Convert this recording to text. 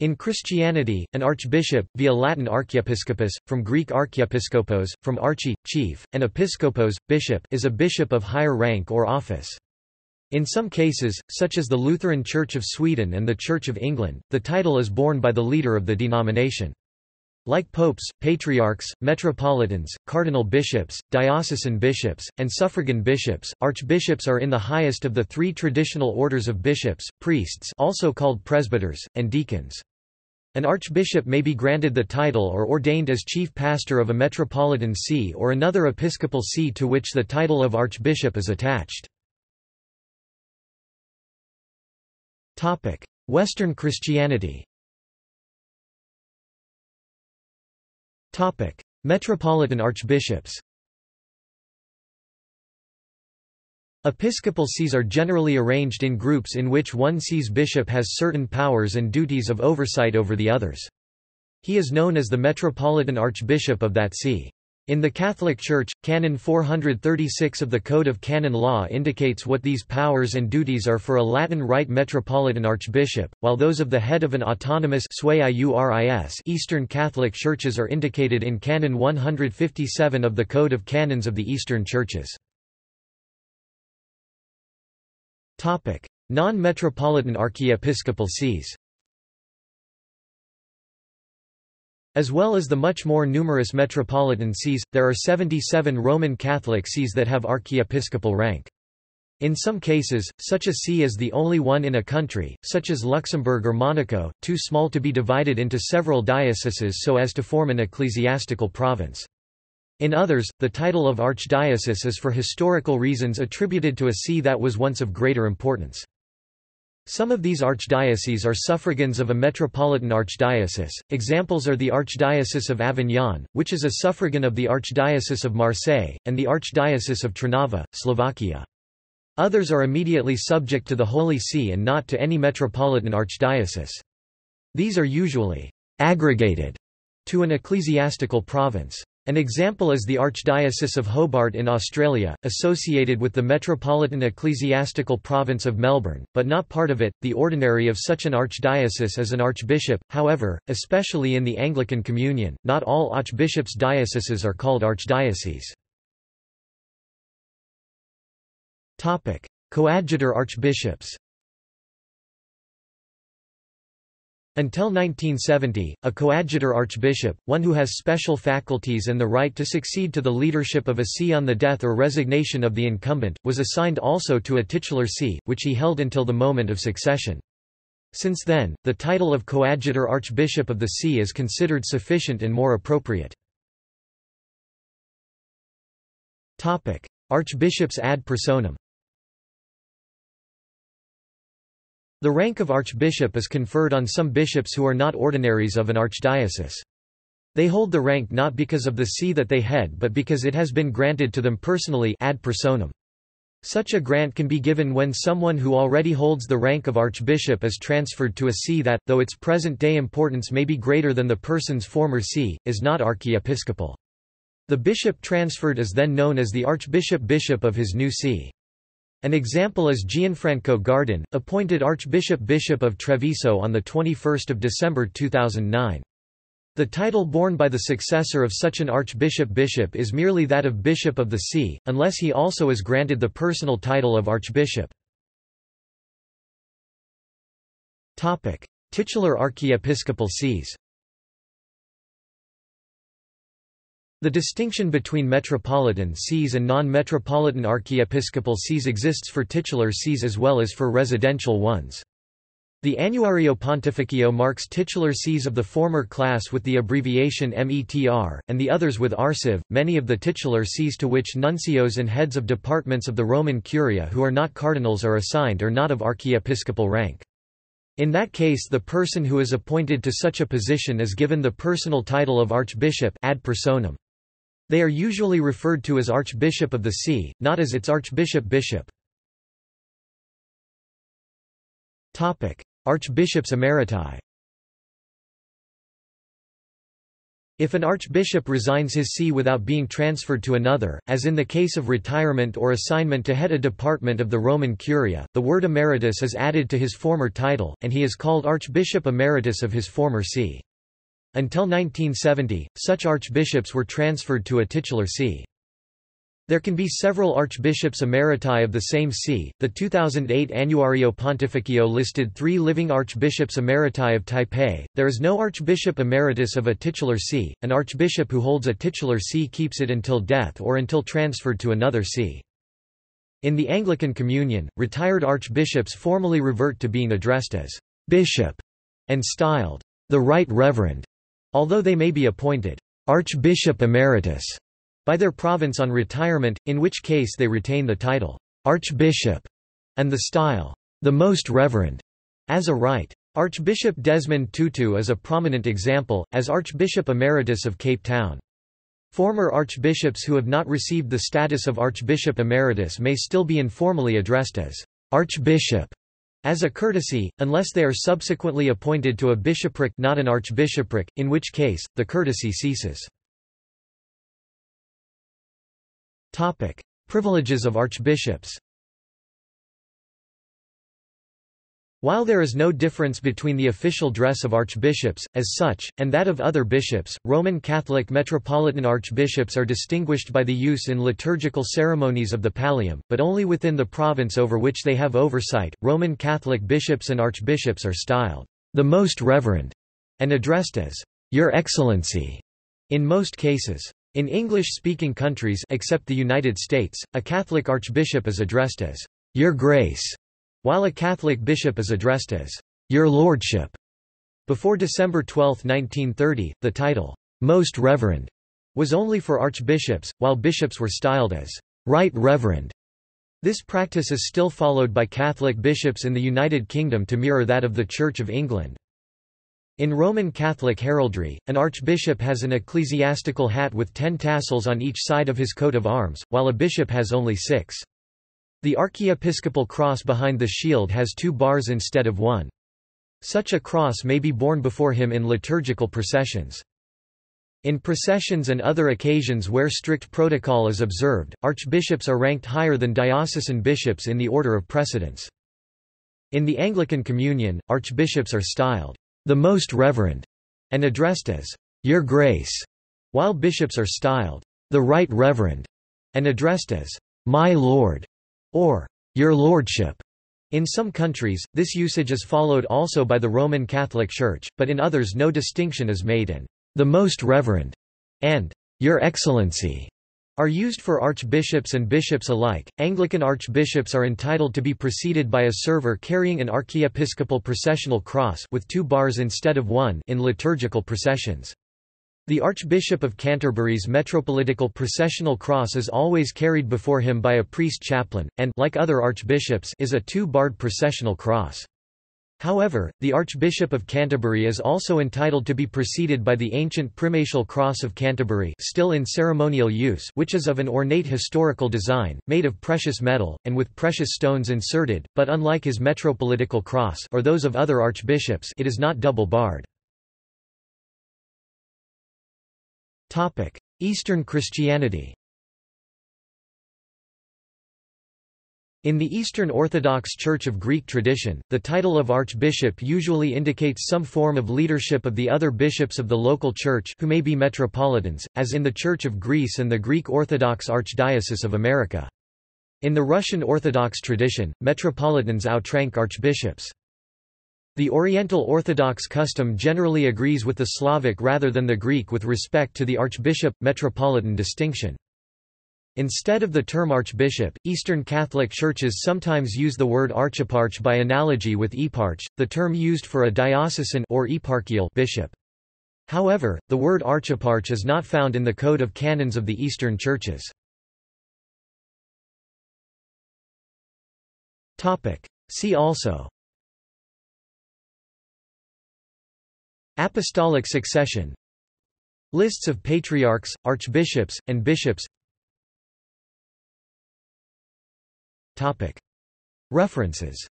In Christianity, an archbishop, via Latin archiepiscopus, from Greek archiepiskopos, from archi, chief, and episkopos, bishop is a bishop of higher rank or office. In some cases, such as the Lutheran Church of Sweden and the Church of England, the title is borne by the leader of the denomination. Like popes, patriarchs, metropolitans, cardinal bishops, diocesan bishops, and suffragan bishops, archbishops are in the highest of the three traditional orders of bishops, priests also called presbyters, and deacons. An archbishop may be granted the title or ordained as chief pastor of a metropolitan see or another episcopal see to which the title of archbishop is attached. Western Christianity Metropolitan archbishops Episcopal sees are generally arranged in groups in which one sees bishop has certain powers and duties of oversight over the others. He is known as the Metropolitan Archbishop of that see. In the Catholic Church, Canon 436 of the Code of Canon Law indicates what these powers and duties are for a Latin Rite Metropolitan Archbishop, while those of the head of an autonomous Eastern Catholic Churches are indicated in Canon 157 of the Code of Canons of the Eastern Churches. Non-metropolitan archiepiscopal sees As well as the much more numerous metropolitan sees, there are 77 Roman Catholic sees that have archiepiscopal rank. In some cases, such a see is the only one in a country, such as Luxembourg or Monaco, too small to be divided into several dioceses so as to form an ecclesiastical province. In others, the title of archdiocese is for historical reasons attributed to a see that was once of greater importance. Some of these archdioceses are suffragans of a metropolitan archdiocese. Examples are the Archdiocese of Avignon, which is a suffragan of the Archdiocese of Marseille, and the Archdiocese of Trnava, Slovakia. Others are immediately subject to the Holy See and not to any metropolitan archdiocese. These are usually aggregated to an ecclesiastical province. An example is the Archdiocese of Hobart in Australia, associated with the Metropolitan Ecclesiastical Province of Melbourne, but not part of it. The ordinary of such an archdiocese is an archbishop, however, especially in the Anglican Communion, not all archbishops' dioceses are called archdioceses. Coadjutor archbishops Until 1970, a coadjutor archbishop, one who has special faculties and the right to succeed to the leadership of a see on the death or resignation of the incumbent, was assigned also to a titular see, which he held until the moment of succession. Since then, the title of coadjutor archbishop of the see is considered sufficient and more appropriate. Archbishops ad personam The rank of archbishop is conferred on some bishops who are not ordinaries of an archdiocese. They hold the rank not because of the see that they head but because it has been granted to them personally ad personam. Such a grant can be given when someone who already holds the rank of archbishop is transferred to a see that, though its present-day importance may be greater than the person's former see, is not archiepiscopal. The bishop transferred is then known as the archbishop bishop of his new see. An example is Gianfranco Gardin, appointed Archbishop Bishop of Treviso on 21 December 2009. The title borne by the successor of such an archbishop bishop is merely that of bishop of the see, unless he also is granted the personal title of archbishop. Titular archiepiscopal sees The distinction between metropolitan sees and non-metropolitan archiepiscopal sees exists for titular sees as well as for residential ones. The Annuario Pontificio marks titular sees of the former class with the abbreviation METR, and the others with Arciv. Many of the titular sees to which nuncios and heads of departments of the Roman Curia who are not cardinals are assigned are not of archiepiscopal rank. In that case the person who is appointed to such a position is given the personal title of archbishop ad personam. They are usually referred to as Archbishop of the See, not as its Archbishop Bishop. Archbishops emeriti If an archbishop resigns his see without being transferred to another, as in the case of retirement or assignment to head a department of the Roman Curia, the word emeritus is added to his former title, and he is called Archbishop Emeritus of his former see. Until 1970, such archbishops were transferred to a titular see. There can be several archbishops emeriti of the same see. The 2008 Annuario Pontificio listed three living archbishops emeriti of Taipei. There is no archbishop emeritus of a titular see. An archbishop who holds a titular see keeps it until death or until transferred to another see. In the Anglican Communion, retired archbishops formally revert to being addressed as bishop and styled the Right Reverend, although they may be appointed Archbishop Emeritus by their province on retirement, in which case they retain the title, Archbishop, and the style, the Most Reverend, as a right. Archbishop Desmond Tutu is a prominent example, as Archbishop Emeritus of Cape Town. Former archbishops who have not received the status of Archbishop Emeritus may still be informally addressed as Archbishop as a courtesy, unless they are subsequently appointed to a bishopric not an archbishopric, in which case, the courtesy ceases. Privileges of archbishops. While there is no difference between the official dress of archbishops, as such, and that of other bishops, Roman Catholic metropolitan archbishops are distinguished by the use in liturgical ceremonies of the pallium, but only within the province over which they have oversight. Roman Catholic bishops and archbishops are styled, the Most Reverend, and addressed as, Your Excellency, in most cases. In English-speaking countries except the United States, a Catholic archbishop is addressed as, Your Grace, while a Catholic bishop is addressed as, Your Lordship. Before December 12, 1930, the title, Most Reverend, was only for archbishops, while bishops were styled as, Right Reverend. This practice is still followed by Catholic bishops in the United Kingdom to mirror that of the Church of England. In Roman Catholic heraldry, an archbishop has an ecclesiastical hat with ten tassels on each side of his coat of arms, while a bishop has only six. The archiepiscopal cross behind the shield has two bars instead of one. Such a cross may be borne before him in liturgical processions. In processions and other occasions where strict protocol is observed, archbishops are ranked higher than diocesan bishops in the order of precedence. In the Anglican Communion, archbishops are styled the Most Reverend, and addressed as Your Grace, while bishops are styled the Right Reverend, and addressed as My Lord, or Your Lordship. In some countries, this usage is followed also by the Roman Catholic Church, but in others no distinction is made and the Most Reverend and Your Excellency are used for archbishops and bishops alike. Anglican archbishops are entitled to be preceded by a server carrying an archiepiscopal processional cross with two bars instead of one in liturgical processions. The Archbishop of Canterbury's metropolitical processional cross is always carried before him by a priest chaplain, and like other archbishops is a two-barred processional cross. However, the Archbishop of Canterbury is also entitled to be preceded by the ancient primatial cross of Canterbury still in ceremonial use which is of an ornate historical design, made of precious metal, and with precious stones inserted, but unlike his metropolitical cross or those of other archbishops it is not double-barred. Eastern Christianity In the Eastern Orthodox Church of Greek tradition, the title of archbishop usually indicates some form of leadership of the other bishops of the local church who may be metropolitans, as in the Church of Greece and the Greek Orthodox Archdiocese of America. In the Russian Orthodox tradition, metropolitans outrank archbishops. The Oriental Orthodox custom generally agrees with the Slavic rather than the Greek with respect to the archbishop-metropolitan distinction. Instead of the term archbishop, Eastern Catholic churches sometimes use the word archeparch by analogy with eparch, the term used for a diocesan or eparchial bishop. However, the word archeparch is not found in the Code of Canons of the Eastern churches. See also Apostolic succession. Lists of patriarchs, archbishops, and bishops. References